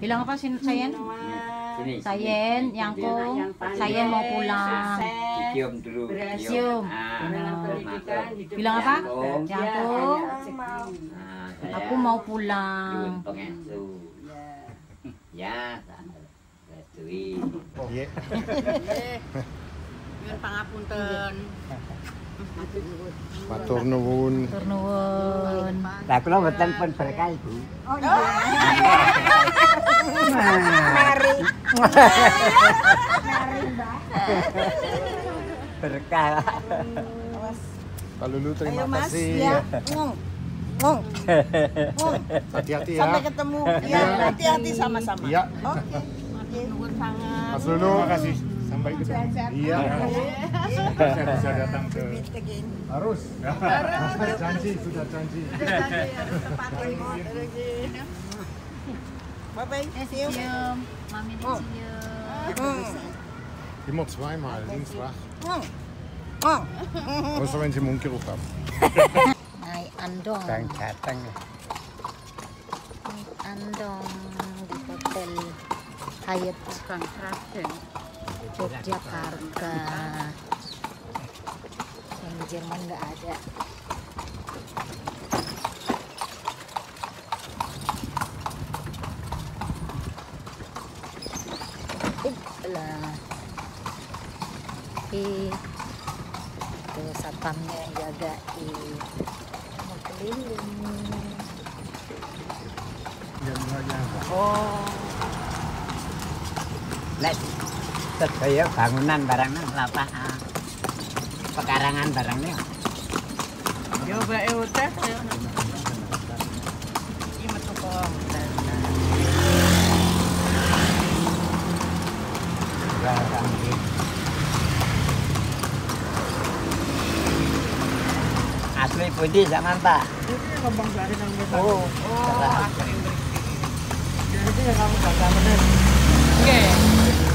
Bilang apa sih Sayen? Sini. Sayen, Yangkung, Sayen mau pulang. Cium dulu. Cium. Ah, Bilang apa? Yangkung. Yangkung, Ah, saya aku mau pulang. pengestu. Ya. Restui. Iya. Nyuwun pangapunten. Matur nuwun. Turnuwun. Lah kula mboten pun berkah Ibu. Mari. Berkah. Pak Lulu terima Ayo Mas, kasih. ya. Ngong. Ngong. Ngong. Hati-hati ya. Sampai ketemu. Ya, hati-hati sama-sama. Iya. Oke. Nuwun sangat. Mas Lulu. Terima kasih. Sampai ketemu. Iya. Saya bisa datang ke harus. janji sudah janji. Bye bye. See you. Cium, mami cium. Immer zweimal links rechts. Ngong. Ngong. Außer wenn Sie Mundgeruch haben. Naik andong. Bang datang. Naik andong di hotel Hyatt Raden. Yogyakarta. Yang di Jerman nggak ada. Lah. Ih. Tuh satpamnya yang jagain. Mau keliling. Oh. Lek sedaya bangunan barangnya ah, Pekarangan barangnya. Yo bae uteh. Iki metu kok. Asli pundi zaman Pak? Nang mriki. Oh, Oh, asli. Jadi ya kamu menit. Nggih. Pak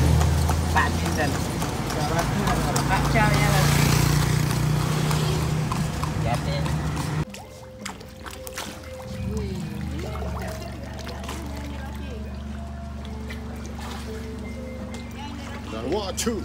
One, two.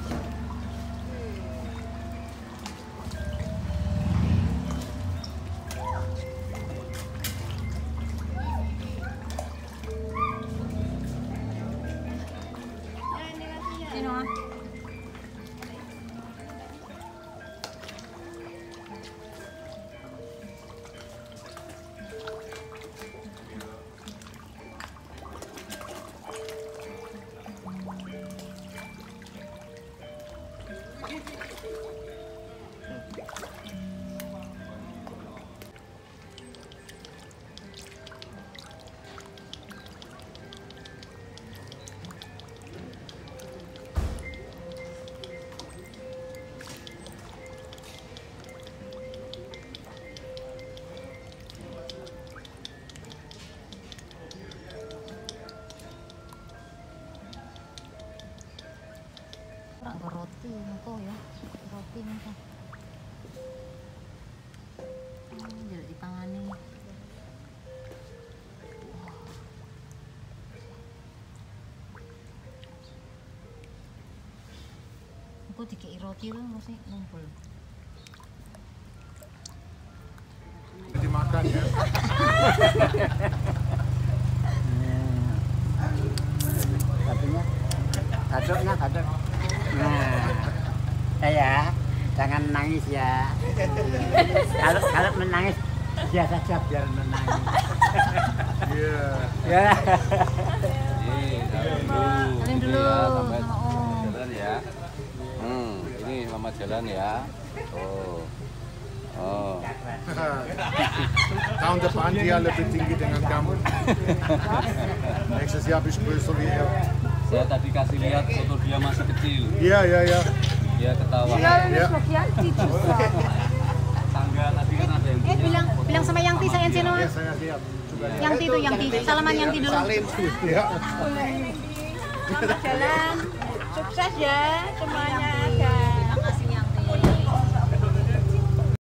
Roti engko ya. Roti engko. Hmm, jadi dipangani. Engko dikei roti lho mesti ngumpul. Dimakan ya. satu. Nah, saya jangan nangis ya. kalau kalau menangis biasa saja biar menangis. Iya. Ya. Salim dulu sama Om. jalan ya. Hmm, ini mama jalan ya. Oh. Oh. Tahun depan dia lebih tinggi dengan kamu. Nächstes Jahr bist größer wie er. Saya tadi kasih lihat foto dia masih kecil. Iya, iya, iya. Dia ketawa. Ya. Tangga tadi kan ada yang Eh bilang bilang sama Yangti saya sini Ya, Mas. saya siap. Yangti tuh Yangti. Salaman Yangti dulu. Salim. Ya. Selamat jalan. Sukses ya semuanya, guys.